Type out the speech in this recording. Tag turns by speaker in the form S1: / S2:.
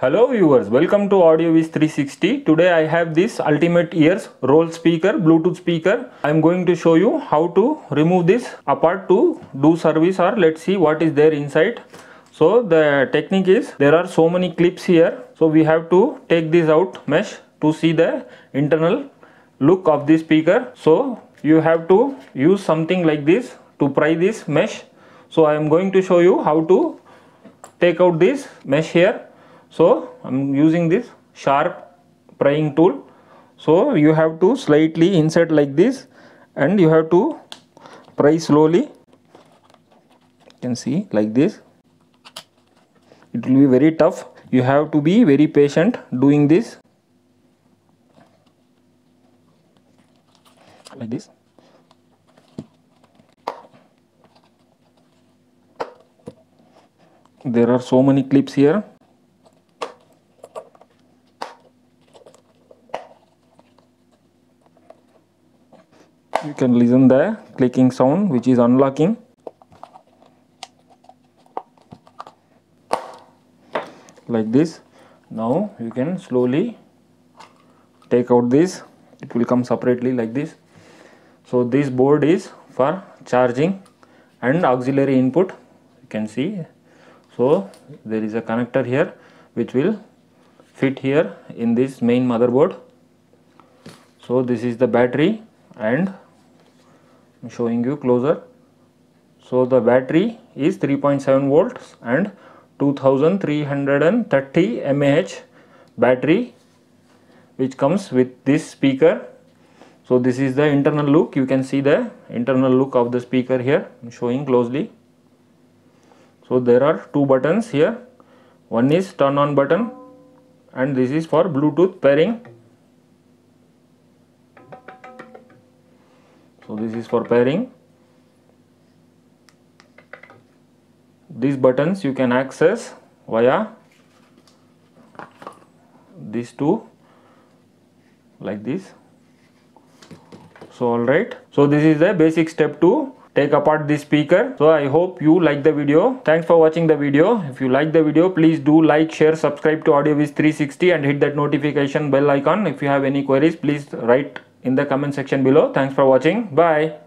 S1: Hello viewers, welcome to Audiowiz 360. Today I have this Ultimate Ears Roll speaker, Bluetooth speaker. I am going to show you how to remove this apart to do service or let's see what is there inside. So the technique is there are so many clips here. So we have to take this out mesh to see the internal look of the speaker. So you have to use something like this to pry this mesh. So I am going to show you how to take out this mesh here so i'm using this sharp prying tool. So you have to slightly insert like this and you have to pry slowly. You can see like this. It will be very tough. You have to be very patient doing this. Like this. There are so many clips here you can listen the clicking sound which is unlocking. Like this. Now you can slowly take out this. It will come separately like this. So this board is for charging and auxiliary input. You can see. So there is a connector here which will fit here in this main motherboard. So this is the battery and Showing you closer. So the battery is 3.7 volts and 2330 mAh battery which comes with this speaker. So this is the internal look. You can see the internal look of the speaker here. I'm showing closely. So there are two buttons here. One is turn on button and this is for bluetooth pairing so this is for pairing. These buttons you can access via these two like this. So all right. So this is the basic step to take apart this speaker. So i hope you like the video. Thanks for watching the video. If you like the video please do like share subscribe to audiowiz 360 and hit that notification bell icon. If you have any queries please write in the comment section below. Thanks for watching. Bye.